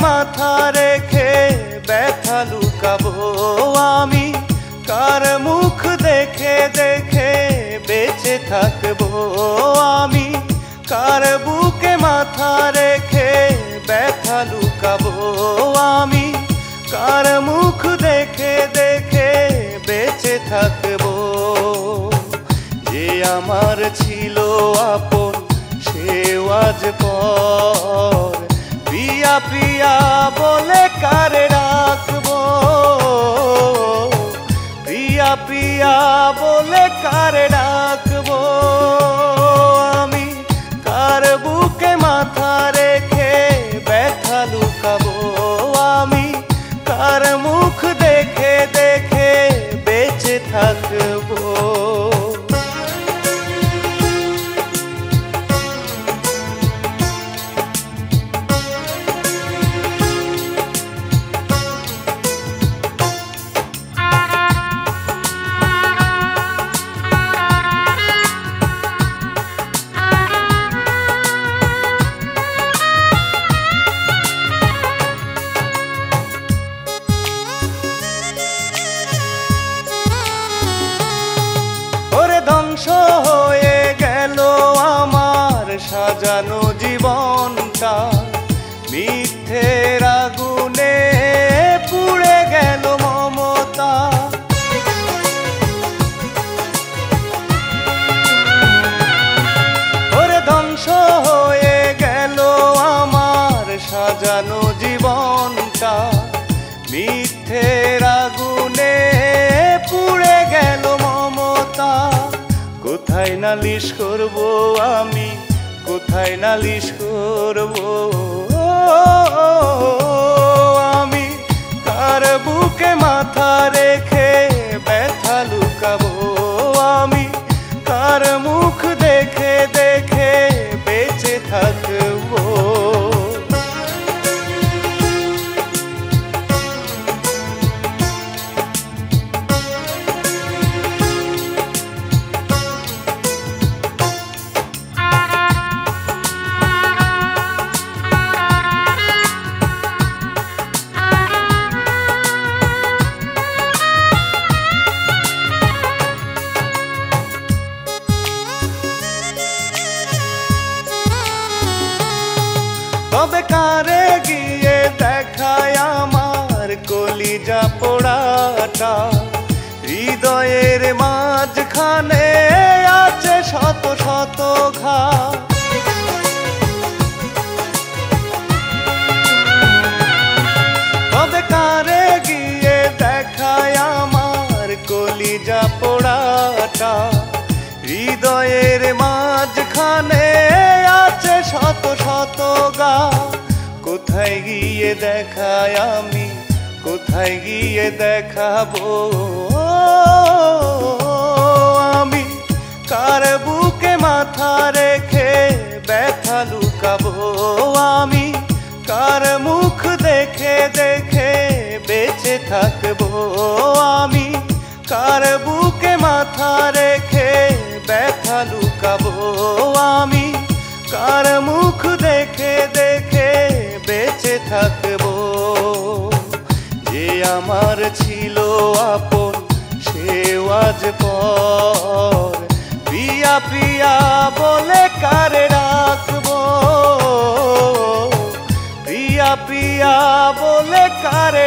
মাথা রেখে ব্যথা লুকাবো আমি। কার মুখ দেখে দেখে বেঁচে থাকব আমি। কার বুকে মাথা রেখে ব্যথা লুকাবো আমি। কার মুখ দেখে দেখে বেঁচে থাকব। যে আমার ছিল আপন, সেও আজ পর পিয়া বলে কারে রাখব পিয়া পিয়া বলে কারে রাখব আমি কার বুকে মাথা রেখে ব্যথা লুকাবো? আমি কার মুখ দেখে দেখে বেঁচে থাকব? ওরে কোথায় নালিশ করব আমি? কোথায় নালিশ করব? হৃদয়ের মাঝখানে আছে শত শত ঘা গিয়ে কলিজা পোড়াটা? হৃদয়ের মাঝখানে আছে শত শত গা কোথায় গিয়ে দেখায় আমি কোথায় গিয়ে দেখাবো? আমি কার বুকে মাথা রেখে ব্যথা লুকাবো? আমি কার মুখ দেখে দেখে বেঁচে থাকব? আমি কার বুকে মাথা রেখে ব্যথা লুকাবো? আমি কার মুখ পিয়া বলে কারে ডাকবো? পিয়া পিয়া বলে কারে